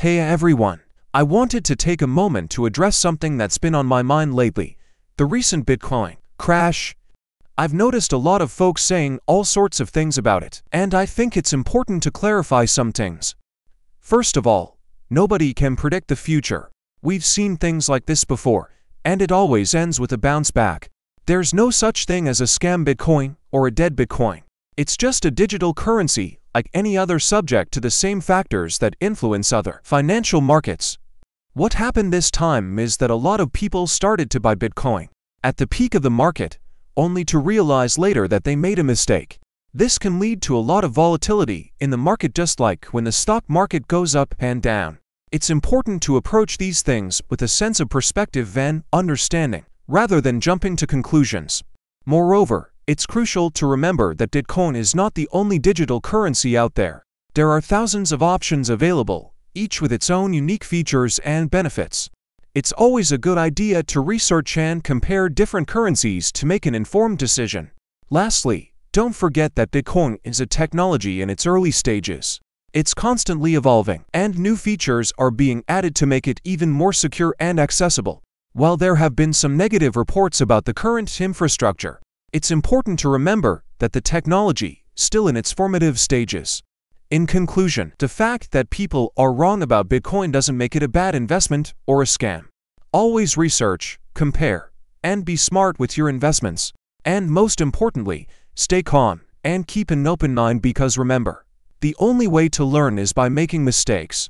Hey everyone, I wanted to take a moment to address something that's been on my mind lately the recent Bitcoin crash. I've noticed a lot of folks saying all sorts of things about it, and I think it's important to clarify some things. First of all, nobody can predict the future. We've seen things like this before, and it always ends with a bounce back. There's no such thing as a scam Bitcoin or a dead Bitcoin. It's just a digital currency like any other subject to the same factors that influence other financial markets. What happened this time is that a lot of people started to buy Bitcoin at the peak of the market, only to realize later that they made a mistake. This can lead to a lot of volatility in the market just like when the stock market goes up and down. It's important to approach these things with a sense of perspective and understanding, rather than jumping to conclusions. Moreover, it's crucial to remember that Bitcoin is not the only digital currency out there. There are thousands of options available, each with its own unique features and benefits. It's always a good idea to research and compare different currencies to make an informed decision. Lastly, don't forget that Bitcoin is a technology in its early stages. It's constantly evolving, and new features are being added to make it even more secure and accessible. While there have been some negative reports about the current infrastructure, it's important to remember that the technology is still in its formative stages. In conclusion, the fact that people are wrong about Bitcoin doesn't make it a bad investment or a scam. Always research, compare, and be smart with your investments. And most importantly, stay calm and keep an open mind because remember, the only way to learn is by making mistakes.